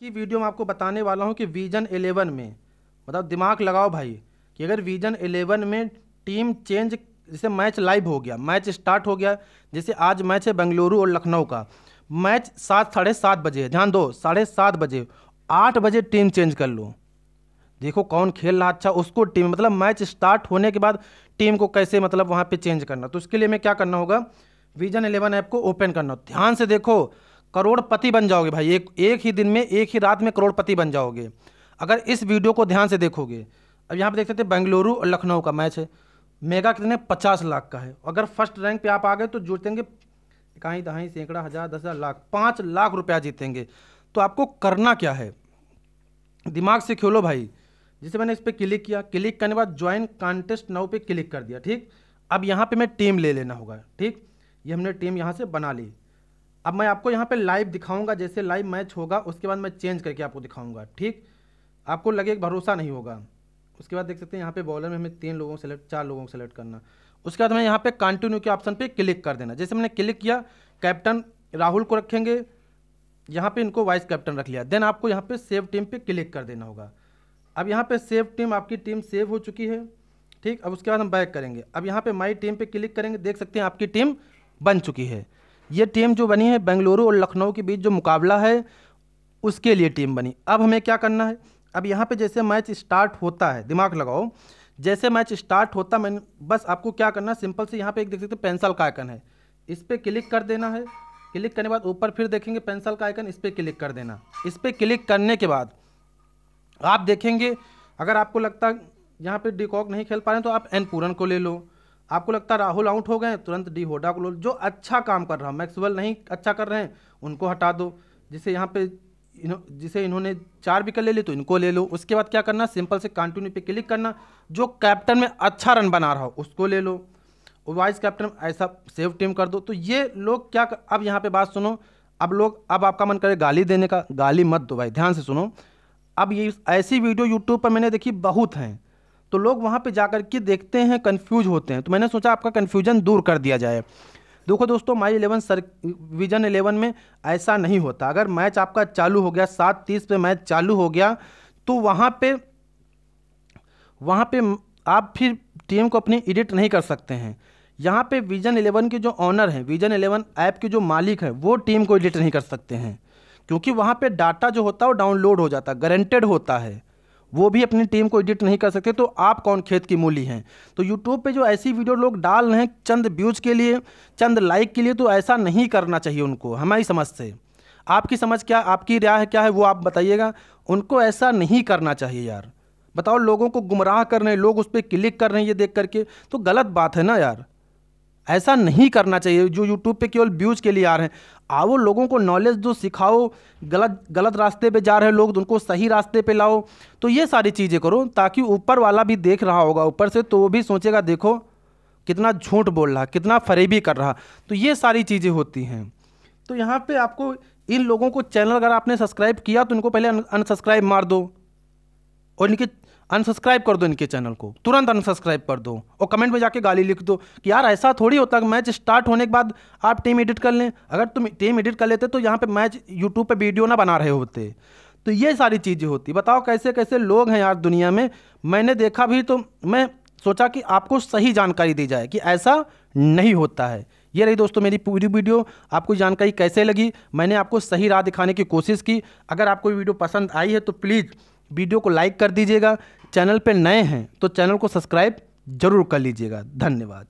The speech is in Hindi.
की वीडियो में आपको बताने वाला हूँ कि विजन 11 में मतलब दिमाग लगाओ भाई, कि अगर विजन 11 में टीम चेंज जैसे मैच लाइव हो गया मैच स्टार्ट हो गया, जैसे आज मैच है बेंगलुरु और लखनऊ का मैच सात, साढ़े सात बजे, ध्यान दो, साढ़े सात बजे, आठ बजे टीम चेंज कर लो। देखो कौन खेल रहा अच्छा उसको टीम मतलब मैच स्टार्ट होने के बाद टीम को कैसे मतलब वहाँ पे चेंज करना। तो उसके लिए मैं क्या करना होगा? विजन इलेवन ऐप को ओपन करना। ध्यान से देखो करोड़पति बन जाओगे भाई। एक एक ही दिन में, एक ही रात में करोड़पति बन जाओगे। अगर इस वीडियो को ध्यान से देखोगे, अब यहाँ पे देख सकते हैं बेंगलुरु और लखनऊ का मैच है। मेगा कितने? पचास लाख का है। अगर फ़र्स्ट रैंक पे आप आ गए तो जुड़तेंगे कहीं दहाई, सैकड़ा, हज़ार, दस हज़ार, लाख, पाँच लाख रुपया जीतेंगे। तो आपको करना क्या है? दिमाग से खेलो भाई। जैसे मैंने इस पर क्लिक किया, क्लिक करने के बाद ज्वाइन कॉन्टेस्ट नाउ पे क्लिक कर दिया, ठीक? अब यहाँ पे मैं टीम ले लेना होगा, ठीक? ये हमने टीम यहाँ से बना ली। अब मैं आपको यहाँ पे लाइव दिखाऊँगा, जैसे लाइव मैच होगा, उसके बाद मैं चेंज करके आपको दिखाऊँगा, ठीक? आपको लगे भरोसा नहीं होगा। उसके बाद देख सकते हैं, यहाँ पे बॉलर में हमें तीन लोगों को सेलेक्ट चार लोगों को सेलेक्ट करना। उसके बाद हमें यहाँ पे कंटिन्यू के ऑप्शन पे क्लिक कर देना। जैसे मैंने क्लिक किया कैप्टन राहुल को रखेंगे, यहाँ पे इनको वाइस कैप्टन रख लिया। देन आपको यहाँ पे सेव टीम पे क्लिक कर देना होगा। अब यहाँ पे सेव टीम आपकी टीम सेव हो चुकी है, ठीक? अब उसके बाद हम बैक करेंगे। अब यहाँ पे माई टीम पे क्लिक करेंगे, देख सकते हैं आपकी टीम बन चुकी है। ये टीम जो बनी है बेंगलुरु और लखनऊ के बीच जो मुकाबला है, उसके लिए टीम बनी। अब हमें क्या करना है? अब यहाँ पे जैसे मैच स्टार्ट होता है, दिमाग लगाओ, जैसे मैच स्टार्ट होता, मैंने बस आपको क्या करना है? सिंपल से यहाँ पे एक देख सकते हैं, पेंसिल का आइकन है। इस पर क्लिक कर देना है। क्लिक करने के बाद ऊपर फिर देखेंगे पेंसिल का आइकन, इस पर क्लिक कर देना। इस पर क्लिक करने के बाद आप देखेंगे, अगर आपको लगता है यहाँ पर डिकॉक नहीं खेल पा रहे तो आप एन पूरन को ले लो। आपको लगता है राहुल आउट हो गए तुरंत डी होडा को लो। जो अच्छा काम कर रहा मैक्सवेल नहीं अच्छा कर रहे हैं उनको हटा दो। जिसे यहाँ पे इन्हों जिसे इन्होंने चार विकेट ले ली तो इनको ले लो। उसके बाद क्या करना सिंपल से कंटिन्यू पे क्लिक करना। जो कैप्टन में अच्छा रन बना रहा हो उसको ले लो। वाइस कैप्टन ऐसा सेव टीम कर दो। तो ये लोग क्या कर, अब यहाँ पे बात सुनो। अब लोग अब आपका मन करे गाली देने का गाली मत दो भाई ध्यान से सुनो। अब ये ऐसी वीडियो यूट्यूब पर मैंने देखी बहुत हैं। तो लोग वहाँ पे जाकर के देखते हैं कंफ्यूज होते हैं। तो मैंने सोचा आपका कन्फ्यूज़न दूर कर दिया जाए। देखो दोस्तों my eleven circle vision eleven में ऐसा नहीं होता। अगर मैच आपका चालू हो गया, सात तीस पे मैच चालू हो गया तो वहाँ पे वहाँ पे आप फिर टीम को अपनी एडिट नहीं कर सकते हैं। यहाँ पे विजन इलेवन के जो ऑनर हैं विजन इलेवन ऐप के जो मालिक हैं, वो टीम को एडिट नहीं कर सकते हैं। क्योंकि वहाँ पे डाटा जो होता है, वो डाउनलोड हो जाता है गारंटेड होता है। वो भी अपनी टीम को एडिट नहीं कर सकते तो आप कौन खेत की मूली हैं? तो यूट्यूब पे जो ऐसी वीडियो लोग डाल रहे हैं, चंद व्यूज़ के लिए, चंद लाइक के लिए तो ऐसा नहीं करना चाहिए उनको, हमारी समझ से। आपकी समझ क्या, आपकी राय क्या है, वो आप बताइएगा। उनको ऐसा नहीं करना चाहिए यार। बताओ, लोगों को गुमराह कर रहे हैं, लोग उस पर क्लिक कर रहे हैं ये देख करके तो गलत बात है ना यार। ऐसा नहीं करना चाहिए, जो यूट्यूब पे केवल व्यूज़ के लिए आ रहे हैं। आओ लोगों को नॉलेज दो, सिखाओ, गलत गलत रास्ते पे जा रहे लोग, उनको सही रास्ते पे लाओ। तो ये सारी चीज़ें करो, ताकि ऊपर वाला भी देख रहा होगा, ऊपर से तो वो भी सोचेगा, देखो, कितना झूठ बोल रहा, कितना फरेबी कर रहा। तो ये सारी चीज़ें होती हैं। तो यहाँ पर आपको इन लोगों को चैनल अगर आपने सब्सक्राइब किया तो इनको पहले अनसब्सक्राइब मार दो। और इनके अनसब्सक्राइब कर दो इनके चैनल को। तुरंत अनसब्सक्राइब कर दो और कमेंट में जाके गाली लिख दो कि यार ऐसा थोड़ी होता है मैच स्टार्ट होने के बाद आप टीम एडिट कर लें। अगर तुम टीम एडिट कर लेते तो यहाँ पे मैच यूट्यूब पे वीडियो ना बना रहे होते। तो ये सारी चीज़ें होती। बताओ कैसे कैसे लोग हैं यार दुनिया में? मैंने देखा भी तो मैं सोचा कि आपको सही जानकारी दी जाए कि ऐसा नहीं होता है। ये रही दोस्तों मेरी पूरी वीडियो। आपको जानकारी कैसे लगी? मैंने आपको सही राह दिखाने की कोशिश की। अगर आपको वीडियो पसंद आई है तो प्लीज़ वीडियो को लाइक कर दीजिएगा। चैनल पर नए हैं तो चैनल को सब्सक्राइब ज़रूर कर लीजिएगा। धन्यवाद।